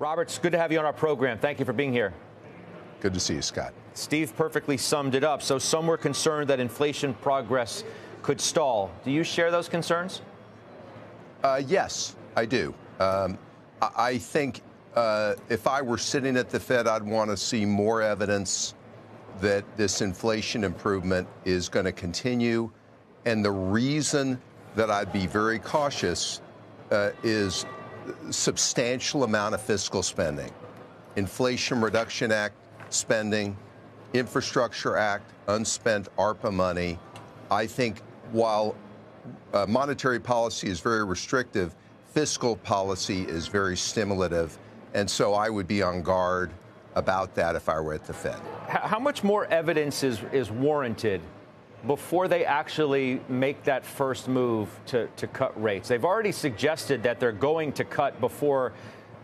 Robert, it's good to have you on our program. Thank you for being here. Good to see you, Scott. Steve perfectly summed it up. So some were concerned that inflation progress could stall. Do you share those concerns? Uh, yes, I do. Um, I think uh, if I were sitting at the Fed, I'd want to see more evidence that this inflation improvement is going to continue. And the reason that I'd be very cautious uh, is substantial amount of fiscal spending, Inflation Reduction Act spending, Infrastructure Act, unspent ARPA money. I think while uh, monetary policy is very restrictive, fiscal policy is very stimulative. And so I would be on guard about that if I were at the Fed. How much more evidence is, is warranted before they actually make that first move to, to cut rates? They've already suggested that they're going to cut before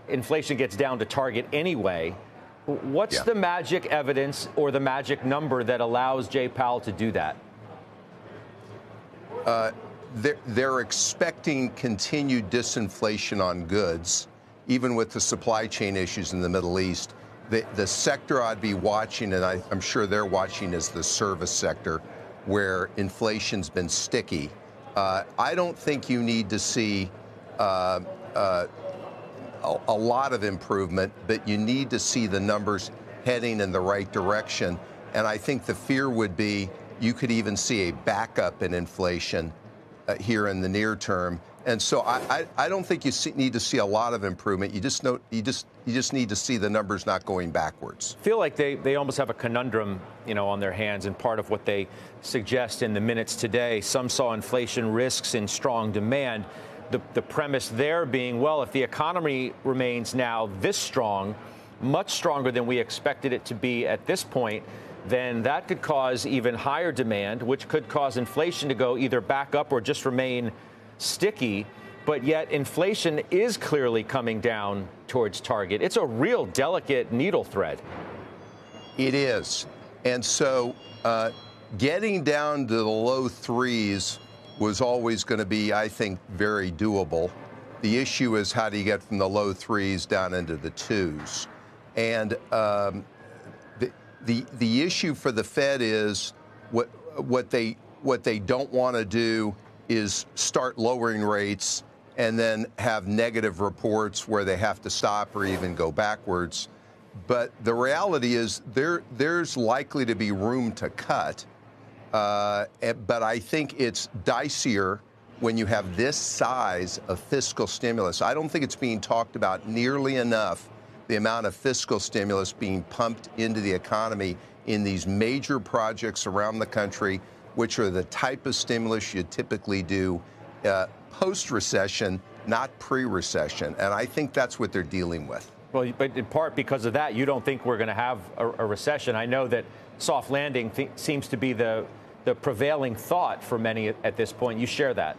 inflation gets down to target anyway. What's yeah. the magic evidence or the magic number that allows Jay Powell to do that? Uh, they're, they're expecting continued disinflation on goods, even with the supply chain issues in the Middle East. The, the sector I'd be watching, and I, I'm sure they're watching, is the service sector, where inflation's been sticky. Uh, I don't think you need to see uh, uh, a, a, lot of improvement, but you need to see the numbers heading in the right direction. And I think the fear would be you could even see a backup in inflation uh, here in the near term. And so I, I, I don't think you see, need to see a lot of improvement. You just know you just you just need to see the numbers not going backwards. Feel like they, they almost have a conundrum, you know, on their hands, and part of what they suggest in the minutes today. Some saw inflation risks in strong demand. The, the premise there being, well, if the economy remains now this strong, much stronger than we expected it to be at this point, then that could cause even higher demand, which could cause inflation to go either back up or just remain sticky. But yet, inflation is clearly coming down towards target. It's a real delicate needle thread. It is. And so, uh, getting down to the low threes was always going to be, I think, very doable. The issue is how do you get from the low threes down into the twos? And um, the the issue for the Fed is what what they what they don't want to do is start lowering rates and then have negative reports where they have to stop or even go backwards. But the reality is there there's likely to be room to cut. Uh, but I think it's dicier when you have this size of fiscal stimulus. I don't think it's being talked about nearly enough the amount of fiscal stimulus being pumped into the economy in these major projects around the country, which are the type of stimulus you typically do uh, post recession, not pre recession. And I think that's what they're dealing with. Well, but in part because of that, you don't think we're going to have a, a, recession. I know that soft landing th- seems to be the, the prevailing thought for many at, at this point. You share that.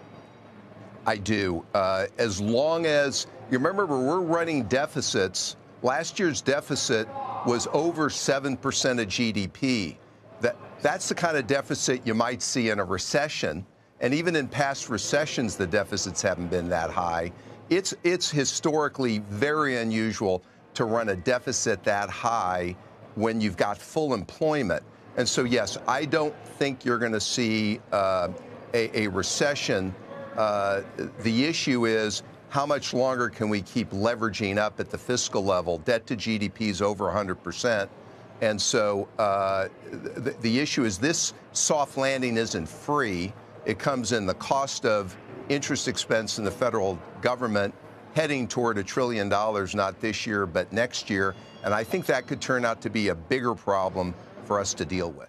I do. Uh, as long as you remember, we're running deficits Last year's deficit was over 7% of GDP. That, that's the kind of deficit you might see in a recession. And even in past recessions, the deficits haven't been that high. It's, it's historically very unusual to run a deficit that high when you've got full employment. And so, yes, I don't think you're going to see uh, a, a, recession. Uh, the issue is how much longer can we keep leveraging up at the fiscal level? Debt to GDP is over 100%. And so uh, the, the issue is this soft landing isn't free. It comes in the cost of interest expense in the federal government heading toward a trillion dollars, not this year, but next year. And I think that could turn out to be a bigger problem for us to deal with.